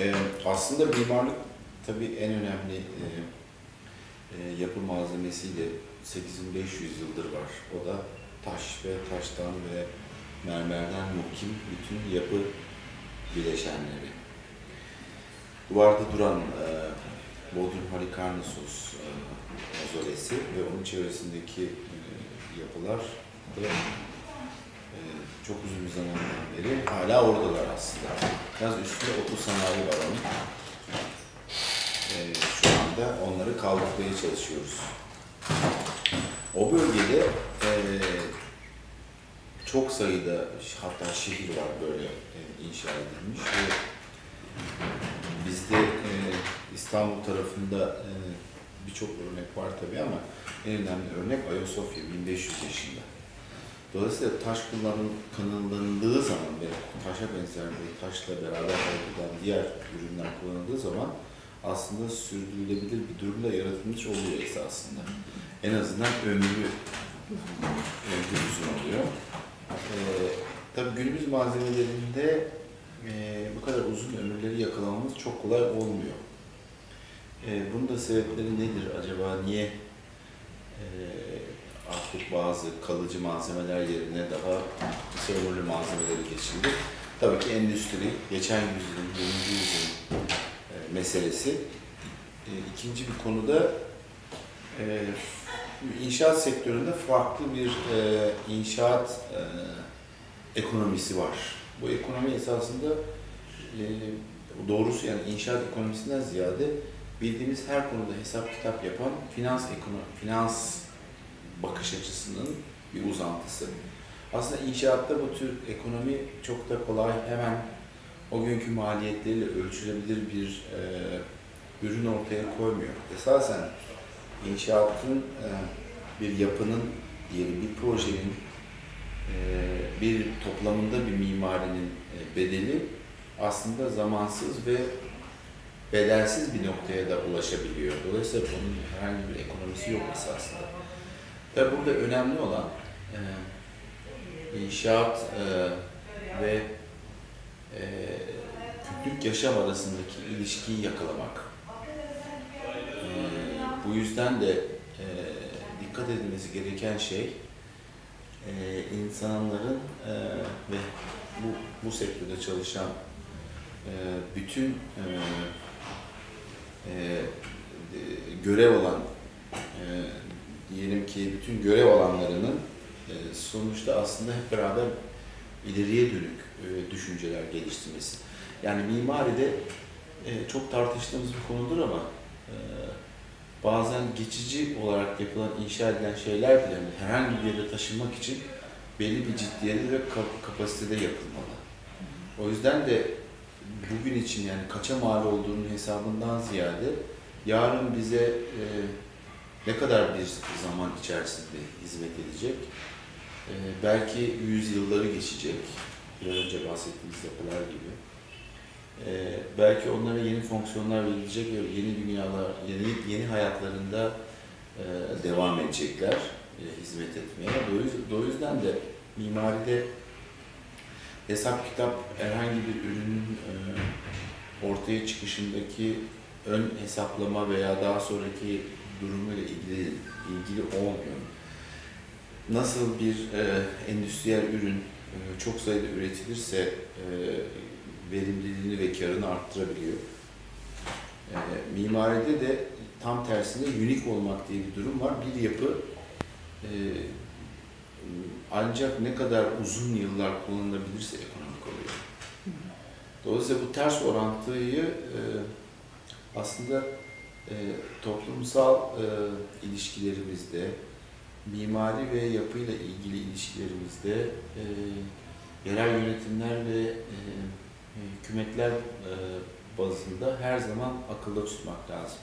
Ee, aslında mimarlık tabii en önemli e, e, yapı malzemesiyle 8500 yıldır var. O da taş ve taştan ve mermerden muhkim bütün yapı bileşenleri. Duvarda duran e, Bodrum Halikarnassos e, mozolesi ve onun çevresindeki e, yapılar da çok uzun bir zamandan beri hala oradalar aslında. Biraz üstünde otu sanayi var onun. E, şu anda onları kaldırmaya çalışıyoruz. O bölgede e, çok sayıda hatta şehir var böyle e, inşa edilmiş ve bizde e, İstanbul tarafında e, birçok örnek var tabii ama en önemli örnek Ayasofya 1500 yaşında. Dolayısıyla taş kullanım, kullanıldığı zaman ve taşa benzer bir taşla beraber eden diğer ürünler kullanıldığı zaman aslında sürdürülebilir bir durumda yaratılmış oluyor esasında. En azından ömrü, ömrü uzun oluyor. Ee, tabii günümüz malzemelerinde e, bu kadar uzun ömürleri yakalamamız çok kolay olmuyor. E, bunun da sebepleri nedir acaba? Niye e, artık bazı kalıcı malzemeler yerine daha kısa ömürlü malzemeleri geçildi? Tabii ki endüstri, geçen yüzyılın, 20. yüzyılın e, meselesi. E, ikinci bir konuda e, inşaat sektöründe farklı bir e, inşaat ekonomisi var. Bu ekonomi esasında doğrusu yani inşaat ekonomisinden ziyade bildiğimiz her konuda hesap kitap yapan finans ekonomi, finans bakış açısının bir uzantısı. Aslında inşaatta bu tür ekonomi çok da kolay hemen o günkü maliyetleriyle ölçülebilir bir e, ürün ortaya koymuyor. Esasen inşaatın e, bir yapının diyelim bir projenin e, bir toplamında bir mimarinin e, bedeli aslında zamansız ve bedelsiz bir noktaya da ulaşabiliyor. Dolayısıyla bunun herhangi bir ekonomisi yok esasında. Tabi burada önemli olan e, inşaat e, ve e, kütlük yaşam arasındaki ilişkiyi yakalamak. E, bu yüzden de e, dikkat edilmesi gereken şey e, insanların e, ve bu, bu sektörde çalışan e, bütün e, e, görev olan ki bütün görev alanlarının e, sonuçta aslında hep beraber ileriye dönük e, düşünceler geliştirmesi. Yani mimaride e, çok tartıştığımız bir konudur ama bazen geçici olarak yapılan, inşa edilen şeyler bile yani herhangi bir yere taşınmak için belli bir ciddiyette ve kapasitede yapılmalı. O yüzden de bugün için yani kaça mal olduğunun hesabından ziyade yarın bize e, ne kadar bir zaman içerisinde hizmet edecek, e, belki yüzyılları geçecek, biraz önce bahsettiğimiz yapılar gibi. E, belki onlara yeni fonksiyonlar verilecek ve yeni dünyalar, yeni, yeni hayatlarında e, devam edecekler e, hizmet etmeye. O yüzden de mimaride hesap kitap herhangi bir ürünün e, ortaya çıkışındaki ön hesaplama veya daha sonraki durumuyla ilgili ilgili olmuyor. Nasıl bir e, endüstriyel ürün e, çok sayıda üretilirse e, verimliliğini ve karını arttırabiliyor. E, mimaride de tam tersine unik olmak diye bir durum var. Bir yapı e, ancak ne kadar uzun yıllar kullanılabilirse ekonomik oluyor. Dolayısıyla bu ters orantıyı e, aslında e, toplumsal e, ilişkilerimizde, mimari ve yapıyla ilgili ilişkilerimizde e, yerel yönetimler ve e, hükümetler e, bazında her zaman akılda tutmak lazım.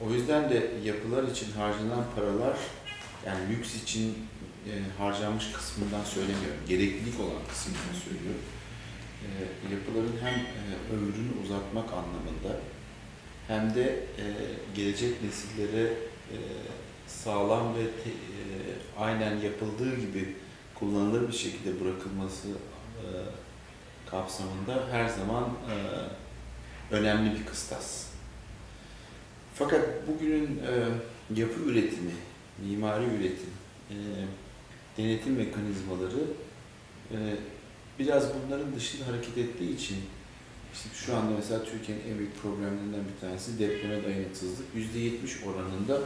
O yüzden de yapılar için harcanan paralar yani lüks için e, harcanmış kısmından söylemiyorum. Gereklilik olan kısmından söylüyorum. E, yapıların hem e, ömrünü uzatmak anlamında hem de e, gelecek nesillere e, sağlam ve te, e, aynen yapıldığı gibi kullanılır bir şekilde bırakılması e, kapsamında her zaman e, önemli bir kıstas. Fakat bugünün e, yapı üretimi, mimari üretim, e, denetim mekanizmaları e, biraz bunların dışında hareket ettiği için işte şu anda mesela Türkiye'nin en büyük problemlerinden bir tanesi depreme dayanıksızlık. %70 oranında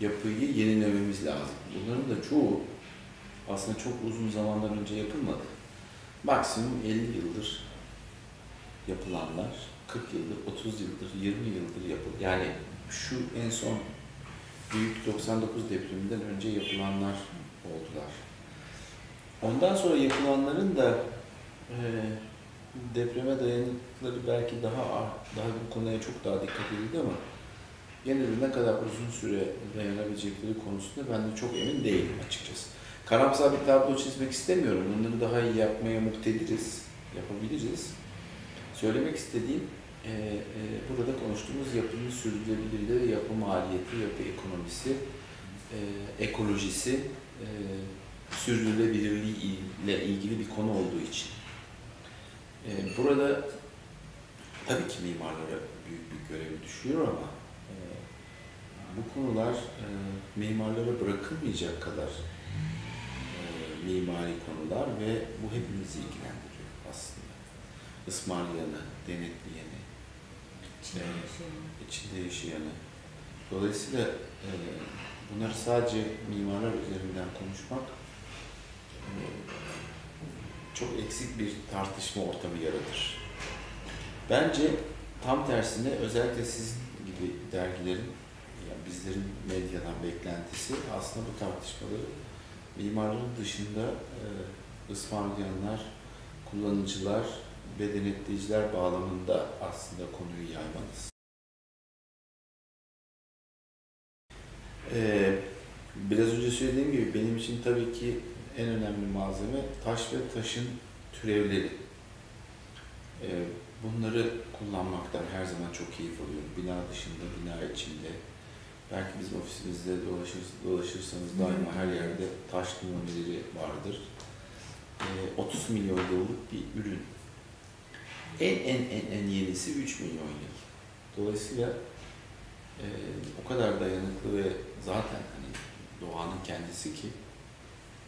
yapıyı yenilememiz lazım. Bunların da çoğu aslında çok uzun zamandan önce yapılmadı. Maksimum 50 yıldır yapılanlar, 40 yıldır, 30 yıldır, 20 yıldır yapıldı. Yani şu en son büyük 99 depreminden önce yapılanlar oldular. Ondan sonra yapılanların da e, depreme dayanıkları belki daha daha bu konuya çok daha dikkat edildi ama yine ne kadar uzun süre dayanabilecekleri konusunda ben de çok emin değilim açıkçası. Karamsar bir tablo çizmek istemiyorum. Bunları daha iyi yapmaya muktediriz, yapabiliriz. Söylemek istediğim e, e, burada konuştuğumuz yapının sürdürülebilirliği yapı maliyeti, yapı ekonomisi, e, ekolojisi, e, sürdürülebilirliği ile ilgili bir konu olduğu için. E, burada tabii ki mimarlara büyük bir görev düşüyor ama e, bu konular e, mimarlara bırakılmayacak kadar e, mimari konular ve bu hepimizi ilgilendiriyor aslında. Ismarlayanı, denetleyeni, İçinde Evet. yaşayan. içinde yaşayanı. Dolayısıyla e, bunları sadece mimarlar üzerinden konuşmak e, çok eksik bir tartışma ortamı yaratır. Bence tam tersine özellikle sizin gibi dergilerin, yani bizlerin medyadan beklentisi aslında bu tartışmaları mimarların dışında e, ısmarlayanlar, kullanıcılar ve denetleyiciler bağlamında aslında konuyu yaymanız. Ee, biraz önce söylediğim gibi benim için tabii ki en önemli malzeme taş ve taşın türevleri. Ee, bunları kullanmaktan her zaman çok keyif alıyorum. Bina dışında, bina içinde. Belki bizim ofisimizde dolaşır, dolaşırsanız daima her yerde taş numuneleri vardır. Ee, 30 milyon yıllık bir ürün. En en en en yenisi 3 milyon yıl. Dolayısıyla e, o kadar dayanıklı ve zaten hani doğanın kendisi ki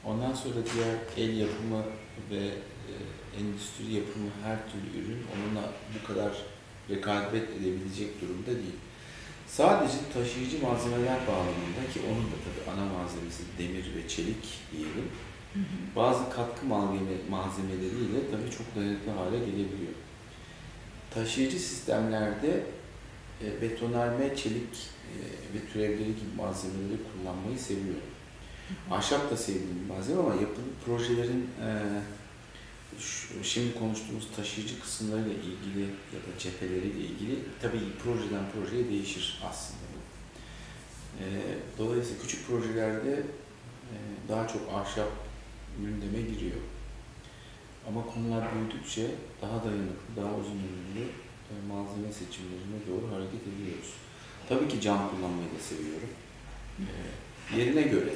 ondan sonra diğer el yapımı ve e, endüstri yapımı her türlü ürün onunla bu kadar rekabet edebilecek durumda değil. Sadece taşıyıcı malzemeler bağlamında ki onun da tabii ana malzemesi demir ve çelik diyelim. Hı hı. Bazı katkı malzeme, malzemeleriyle tabii çok dayanıklı hale gelebiliyor. Taşıyıcı sistemlerde e, betonarme, çelik e, ve türevleri gibi malzemeleri kullanmayı seviyorum. Ahşap da sevdiğim bir malzeme ama yapılı projelerin e, şimdi konuştuğumuz taşıyıcı kısımlarıyla ilgili ya da cepheleriyle ilgili tabii projeden projeye değişir aslında. E, dolayısıyla küçük projelerde e, daha çok ahşap gündeme giriyor. Ama konular büyüdükçe daha dayanıklı, daha uzun ömürlü e, malzeme seçimlerine doğru hareket ediyoruz. Tabii ki cam kullanmayı da seviyorum. E, yerine göre.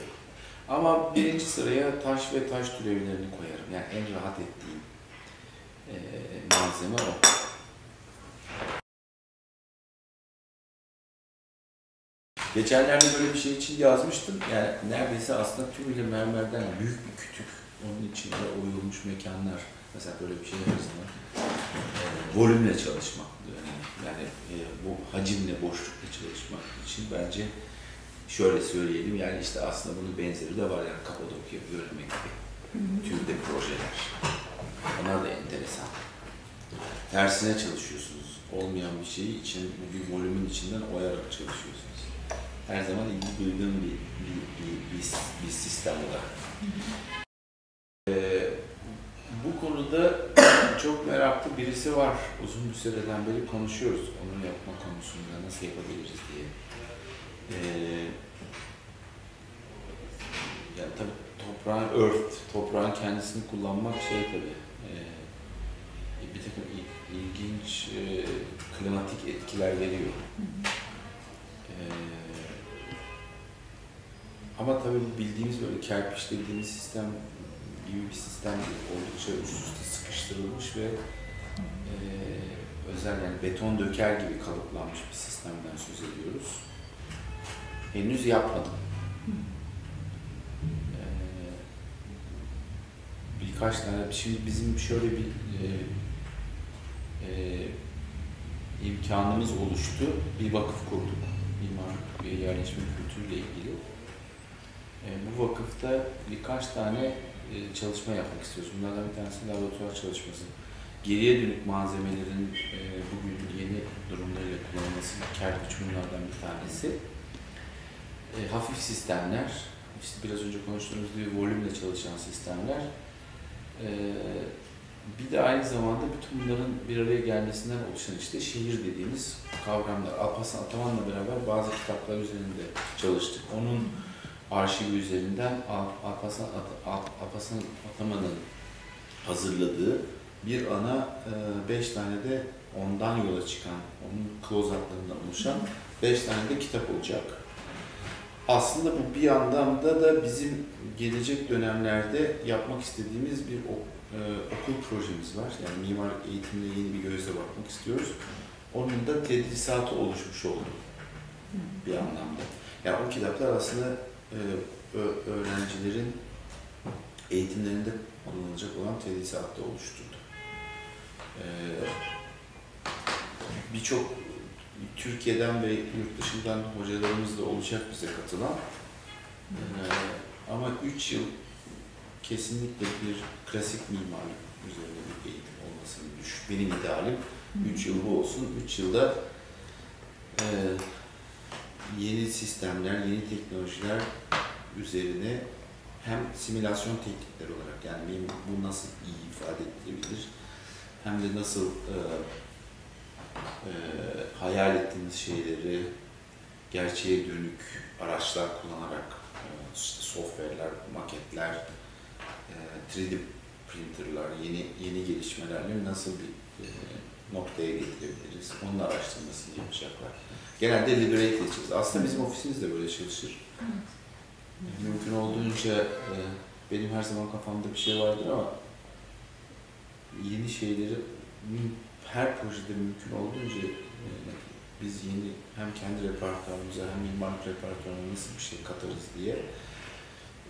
Ama birinci sıraya taş ve taş türevlerini koyarım. Yani en rahat ettiğim e, malzeme o. Geçenlerde böyle bir şey için yazmıştım. Yani neredeyse aslında tümüyle mermerden büyük bir kütük. Onun içinde oyulmuş mekanlar. Mesela böyle bir şey yaparsanız e, volümle çalışmak. Yani, yani e, bu hacimle, boşlukla çalışmak için bence şöyle söyleyelim. Yani işte aslında bunun benzeri de var. Yani Kapadokya, Göreme gibi türde projeler. Onlar da enteresan. Tersine çalışıyorsunuz. Olmayan bir şeyi için, bir volümün içinden oyarak çalışıyorsunuz. Her zaman ilgi duyduğum bir, bir, bir, bir, bir sistem o da. Ee, bu konuda çok meraklı birisi var. Uzun bir süreden beri konuşuyoruz onu yapma konusunda nasıl yapabiliriz diye. Ee, yani tabii toprağın earth, toprağın kendisini kullanmak şey tabii. ee, bir takım il- ilginç e, klimatik etkiler veriyor. Ee, ama tabii bildiğimiz böyle kerpiç dediğimiz sistem gibi bir sistem. Oldukça üst üste sıkıştırılmış ve e, özel yani beton döker gibi kalıplanmış bir sistemden söz ediyoruz. Henüz yapmadım. Ee, birkaç tane, şimdi bizim şöyle bir e, e, imkanımız oluştu. Bir vakıf kurduk. Mimar ve yerleşme kültürüyle ilgili. E, bu vakıfta birkaç tane e, çalışma yapmak istiyoruz. Bunlardan bir tanesi laboratuvar çalışması. Geriye dönük malzemelerin e, bugün yeni durumlarıyla kullanılması kerpiç bunlardan bir tanesi. E, hafif sistemler, işte biraz önce konuştuğumuz gibi volümle çalışan sistemler. E, bir de aynı zamanda bütün bunların bir araya gelmesinden oluşan işte şehir dediğimiz kavramlar. Alparslan Ataman'la beraber bazı kitaplar üzerinde çalıştık. Onun arşivi üzerinden Al- Alparslan, Alparslan Ataman'ın hazırladığı bir ana e, beş tane de ondan yola çıkan, onun klozatlarından oluşan beş tane de kitap olacak. Aslında bu bir anlamda da bizim gelecek dönemlerde yapmak istediğimiz bir e, okul projemiz var. Yani mimar eğitimine yeni bir gözle bakmak istiyoruz. Onun da tedrisatı oluşmuş oldu bir anlamda. Yani o kitaplar aslında e, öğrencilerin eğitimlerinde kullanılacak olan tedrisatı oluşturdu. E, Birçok Türkiye'den ve yurt dışından hocalarımız da olacak bize katılan. E, ama 3 yıl kesinlikle bir klasik mimarlık üzerine bir eğitim olmasını düş. Benim idealim 3 yıl bu olsun. 3 yılda e, yeni sistemler, yeni teknolojiler üzerine hem simülasyon teknikleri olarak yani benim bu nasıl iyi ifade edilebilir hem de nasıl e, e, hayal ettiğimiz şeyleri gerçeğe dönük araçlar kullanarak e, işte software'ler, maketler, e, 3D printerlar, yeni yeni gelişmelerle nasıl bir e, noktaya getirebiliriz? Onun araştırmasını yapacaklar. Genelde liberate edeceğiz. Aslında bizim ofisimiz de böyle çalışır. Mümkün olduğunca e, benim her zaman kafamda bir şey vardır ama yeni şeyleri her projede mümkün olduğunca e, biz yeni hem kendi repertuarımıza hem mimarlık repertuarına nasıl bir şey katarız diye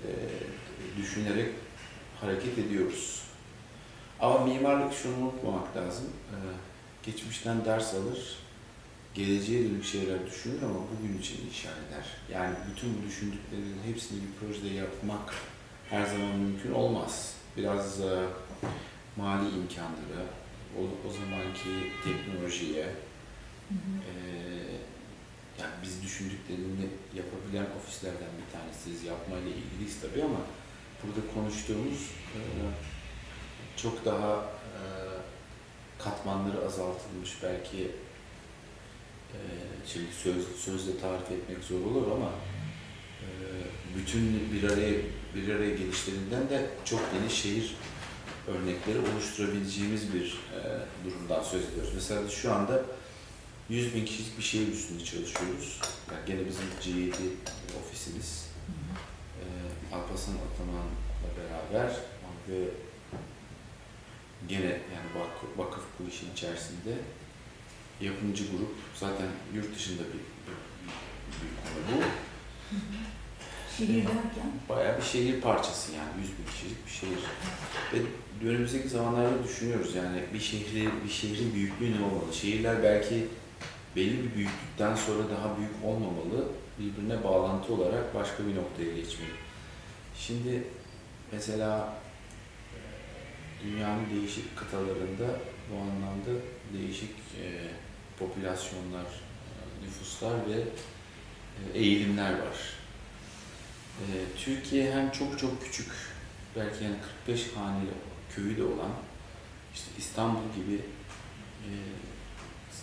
e, düşünerek hareket ediyoruz. Ama mimarlık şunu unutmamak lazım. E, geçmişten ders alır, geleceğe dönük şeyler düşünür ama bugün için inşa eder. Yani bütün bu düşündüklerinin hepsini bir projede yapmak her zaman mümkün olmaz. Biraz mali imkanlara, o, o zamanki teknolojiye, e, yani biz düşündüklerini yapabilen ofislerden bir tanesiyiz. Yapmayla ilgiliyiz tabii ama burada konuştuğumuz e, çok daha e, katmanları azaltılmış belki e, şimdi söz, sözle tarif etmek zor olur ama bütün bir araya bir araya gelişlerinden de çok geniş şehir örnekleri oluşturabileceğimiz bir e, durumdan söz ediyoruz. Mesela şu anda 100 bin kişilik bir şehir üstünde çalışıyoruz. Yani gene bizim G7 ofisimiz. E, Alparslan Ataman'la beraber ve gene yani vakıf, vakıf bu işin içerisinde yapımcı grup zaten yurt dışında bir, bir, bir konu bu. Şehir derken Bayağı bir şehir parçası yani 100 bin kişilik bir şehir. Ve önümüzdeki zamanlarda düşünüyoruz yani bir şehri, bir şehrin büyüklüğü ne olmalı? Şehirler belki belli bir büyüklükten sonra daha büyük olmamalı, birbirine bağlantı olarak başka bir noktaya geçmeli. Şimdi mesela e, dünyanın değişik kıtalarında bu anlamda değişik e, popülasyonlar, e, nüfuslar ve e, eğilimler var. E, Türkiye hem çok çok küçük, belki yani 45 haneli köyü de olan, işte İstanbul gibi e,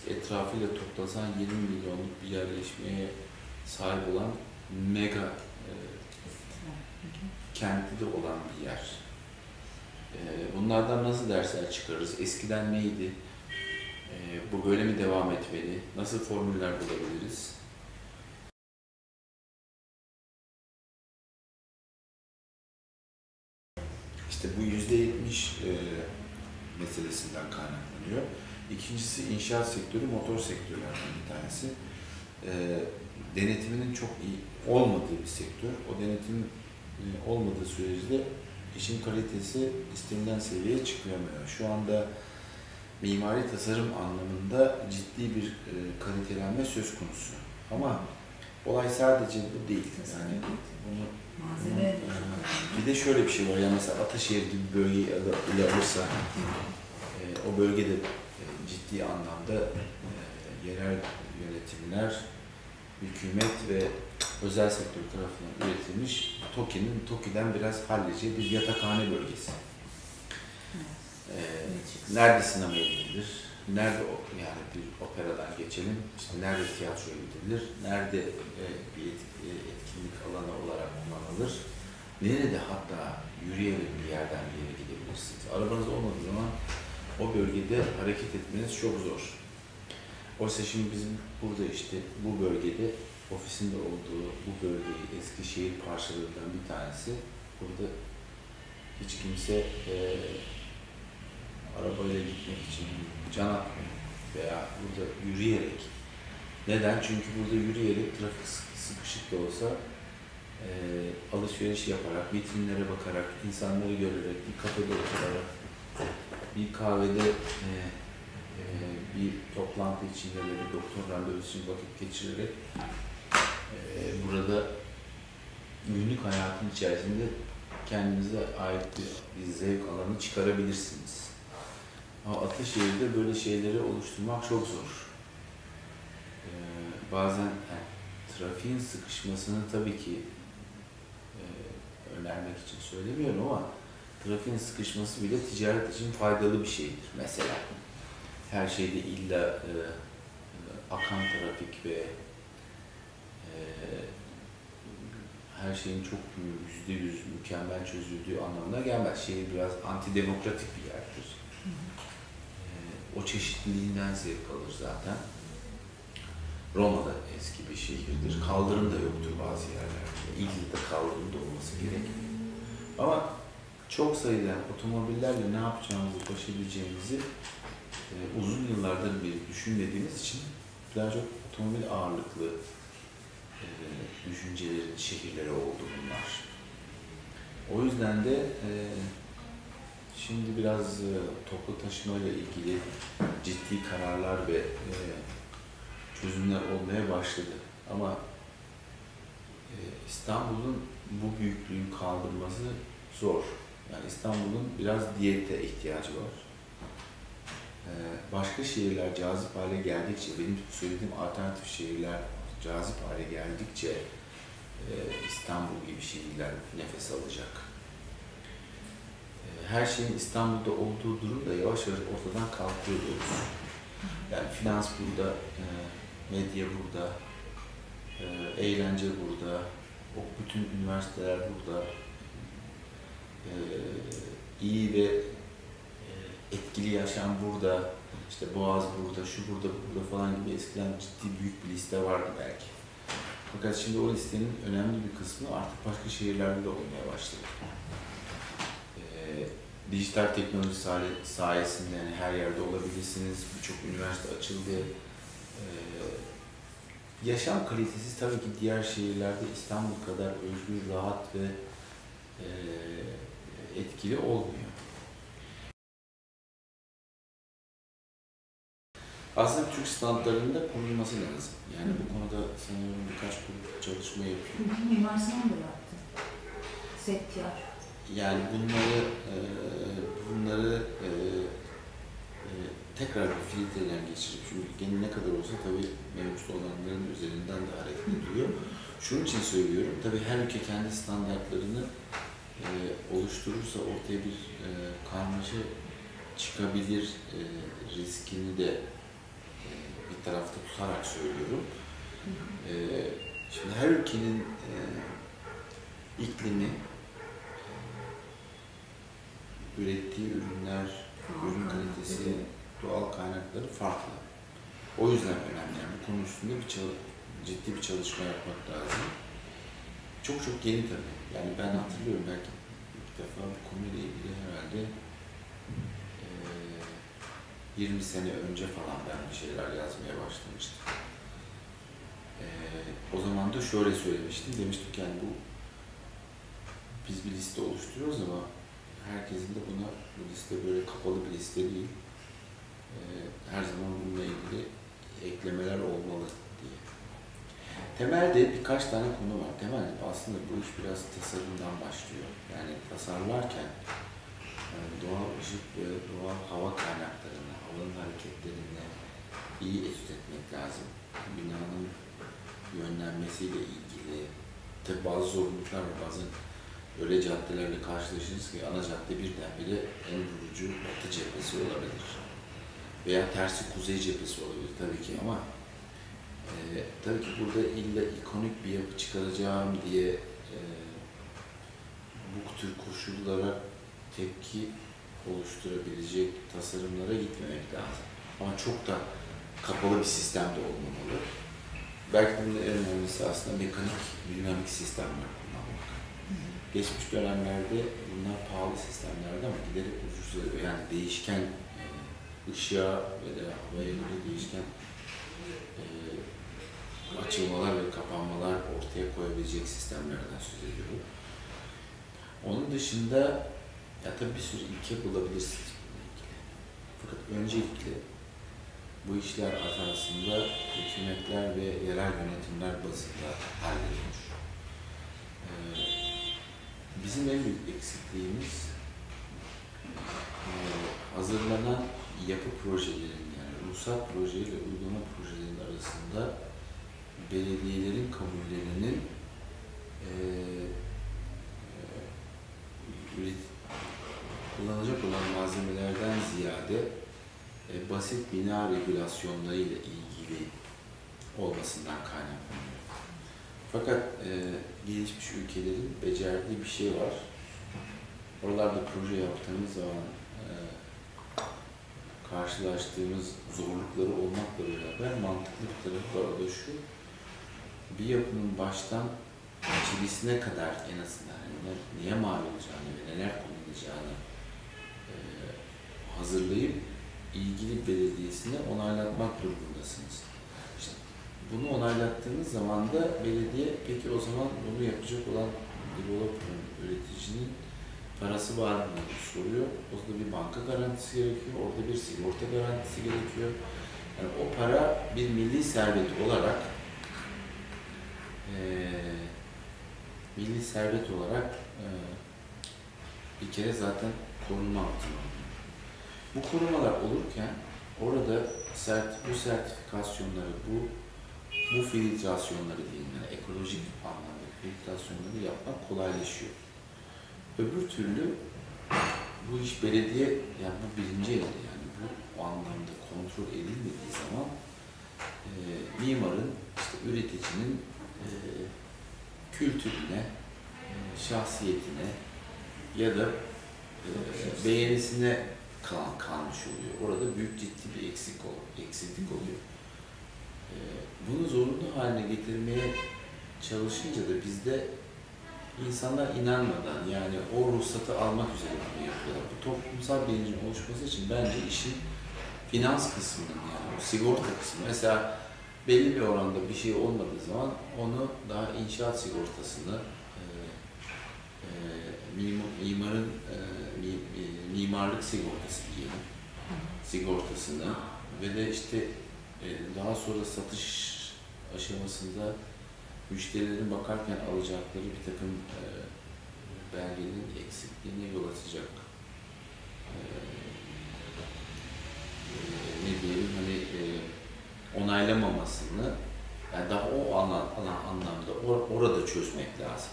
etrafıyla toplasan 20 milyonluk bir yerleşmeye sahip olan mega e, kenti de olan bir yer. E, bunlardan nasıl dersler çıkarırız? Eskiden neydi? E, bu böyle mi devam etmeli? Nasıl formüller bulabiliriz? İşte bu yüzde yetmiş e, meselesinden kaynaklanıyor. İkincisi inşaat sektörü, motor sektörlerden bir tanesi. E, denetiminin çok iyi olmadığı bir sektör. O denetim e, olmadığı sürece işin kalitesi istenilen seviyeye çıkmıyor. Şu anda mimari tasarım anlamında ciddi bir e, kalitelenme söz konusu. Ama olay sadece bu değil. Yani bunu çok bir de şöyle bir şey var. Yani mesela Ataşehir gibi bir bölgeyi ele- ele alırsa e, o bölgede e, ciddi anlamda e, yerel yönetimler, hükümet ve özel sektör tarafından üretilmiş TOKİ'nin TOKİ'den biraz hallice bir yatakhane bölgesi. E, nerede sinema gidilir? Nerede yani bir operadan geçelim, işte nerede tiyatroya gidilir, nerede e, bir e, etkinlik alanı olarak kullanılır, nerede hatta yürüyerek bir yerden bir yere gidebilirsiniz. Arabanız olmadığı zaman o bölgede hareket etmeniz çok zor. Oysa şimdi bizim burada işte bu bölgede ofisinde olduğu bu bölgeyi Eskişehir parçalarından bir tanesi burada hiç kimse e, arabayla gitmek için can atmıyor veya burada yürüyerek. Neden? Çünkü burada yürüyerek trafik sık- sıkışık da olsa e, alışveriş yaparak, vitrinlere bakarak, insanları görerek, bir kafede oturarak, bir kahvede e, e, bir toplantı içinde de bir doktor randevusu için vakit geçirerek e, burada günlük hayatın içerisinde kendinize ait bir, bir zevk alanı çıkarabilirsiniz. Ama Ataşehir'de böyle şeyleri oluşturmak çok zor. Ee, bazen yani, trafiğin sıkışmasını tabii ki e, önermek için söylemiyorum ama trafiğin sıkışması bile ticaret için faydalı bir şeydir. Mesela her şeyde illa e, akan trafik ve e, her şeyin çok yüzde yüz mükemmel çözüldüğü anlamına gelmez. Şehir biraz antidemokratik bir yerdir. O çeşitliliğinden zevk alır zaten. Roma'da eski bir şehirdir. Kaldırım da yoktur bazı yerlerde. İzmir'de kaldırım da olması gerek. Ama çok sayıda otomobillerle ne yapacağımızı, başarabileceğimizi e, uzun yıllardır beri düşünmediğimiz için daha çok otomobil ağırlıklı e, düşüncelerin şehirleri oldu bunlar. O yüzden de e, şimdi biraz e, toplu taşımayla ilgili ciddi kararlar ve e, çözümler olmaya başladı. Ama e, İstanbul'un bu büyüklüğün kaldırması zor. Yani İstanbul'un biraz diyete ihtiyacı var. E, başka şehirler cazip hale geldikçe, benim söylediğim alternatif şehirler cazip hale geldikçe İstanbul gibi şehirler nefes alacak. Her şeyin İstanbul'da olduğu durum da yavaş yavaş ortadan kalkıyor. Yani finans burada, e, medya burada, e, eğlence burada, o bütün üniversiteler burada, e, iyi ve etkili yaşam burada, işte Boğaz burada, şu burada, burada falan gibi eskiden ciddi büyük bir liste vardı belki. Fakat şimdi o listenin önemli bir kısmı artık başka şehirlerde de olmaya başladı. Dijital teknoloji sayesinde yani her yerde olabilirsiniz. Birçok üniversite açıldı. Ee, yaşam kalitesi tabii ki diğer şehirlerde İstanbul kadar özgür, rahat ve e, etkili olmuyor. Aslında Türk standlarında korunması lazım. Yani bu konuda sanıyorum birkaç grup çalışma yapıyor. Mimar Sinan da yaptı. Set tiyatro. Yani bunları e, bunları e, e, tekrar bir filtreden geçirip çünkü gene ne kadar olsa tabii mevcut olanların üzerinden de hareket ediyor. Şunun için söylüyorum, tabii her ülke kendi standartlarını e, oluşturursa ortaya bir e, karmaşa çıkabilir e, riskini de e, bir tarafta tutarak söylüyorum. E, şimdi her ülkenin e, iklimi, ürettiği ürünler, ürün kalitesi, doğal kaynakları farklı. O yüzden önemli. Yani bu konu üstünde bir ciddi bir çalışma yapmak lazım. Çok çok yeni tabii. Yani ben hatırlıyorum belki ilk defa bu konuyla ilgili herhalde eee 20 sene önce falan ben bir şeyler yazmaya başlamıştım. Ee, o zaman da şöyle söylemiştim, demiştik yani bu biz bir liste oluşturuyoruz ama herkesin de buna bu liste böyle kapalı bir liste değil. Ee, her zaman bununla ilgili eklemeler olmalı diye. Temelde birkaç tane konu var. Temelde aslında bu iş biraz tasarımdan başlıyor. Yani tasarlarken yani doğal ışık ve doğal hava kaynaklarını, havanın hareketlerini iyi etüt etmek lazım. Binanın yönlenmesiyle ilgili tabi bazı zorluklar var. Bazen öyle caddelerle karşılaşırız ki ana cadde birdenbire en vurucu batı cephesi olabilir. Veya tersi kuzey cephesi olabilir tabii ki ama e, tabii ki burada illa ikonik bir yapı çıkaracağım diye e, bu tür koşullara tepki oluşturabilecek tasarımlara gitmemek lazım. Ama çok da kapalı bir sistem de olmamalı. Belki bunun en önemlisi aslında mekanik, dinamik sistemler. Geçmiş dönemlerde bunlar pahalı sistemlerdi ama giderek ucuzluyor. Yani değişken ışığa ve de havaya göre değişken e, açılmalar ve kapanmalar ortaya koyabilecek sistemlerden söz ediyorum. Onun dışında ya tabii bir sürü ilke bulabilirsiniz bununla ilgili. Fakat öncelikle bu işler aslında hükümetler ve yerel yönetimler bazında halledilir. Bizim en büyük eksikliğimiz e, hazırlanan yapı projelerinin yani ruhsat projeyi ve uygulama projelerinin arasında belediyelerin kabullerinin e, e, kullanılacak olan malzemelerden ziyade e, basit bina regülasyonları ile ilgili olmasından kaynaklanıyor. Fakat e, gelişmiş ülkelerin becerdiği bir şey var. Oralarda proje yaptığımız zaman e, karşılaştığımız zorlukları olmakla beraber mantıklı bir tarafı var. O da şu, bir yapının baştan çivisine kadar en azından yani ne- neye mal olacağını ve neler kullanılacağını e, hazırlayıp ilgili belediyesine onaylatmak durumundasınız. Bunu onaylattığınız zaman da belediye peki o zaman bunu yapacak olan developer'ın, üreticinin parası var mı diye soruyor. Orada bir banka garantisi gerekiyor, orada bir sigorta garantisi gerekiyor. Yani o para bir milli servet olarak eee milli servet olarak eee, bir kere zaten korunma altına. Bu korumalar olurken orada sert, bu sertifikasyonları, bu bu filtrasyonları diyeyim yani ekolojik anlamda filtrasyonları yapmak kolaylaşıyor. Öbür türlü bu iş belediye, yani bu birinci elde yani bu anlamda kontrol edilmediği zaman e, mimarın, işte üreticinin e, kültürüne, e, şahsiyetine ya da e, beğenisine kalan kalmış oluyor. Orada büyük ciddi bir eksik ol, eksiklik oluyor. Bunu zorunlu haline getirmeye çalışınca da bizde insanlar inanmadan yani o ruhsatı almak üzere bunu yapıyorlar. Bu toplumsal bilincin oluşması için bence işin finans kısmının yani o sigorta kısmı. Mesela belli bir oranda bir şey olmadığı zaman onu daha inşaat sigortasını e, e, mim- mimarın e, mi- mimarlık sigortası diyelim sigortasını ve de işte daha sonra satış aşamasında müşterilerin bakarken alacakları bir takım e, belgelerin eksikliğine yol açacak e, e, ne diyelim hani e, onaylamamasını yani daha o anlamda or- orada çözmek lazım.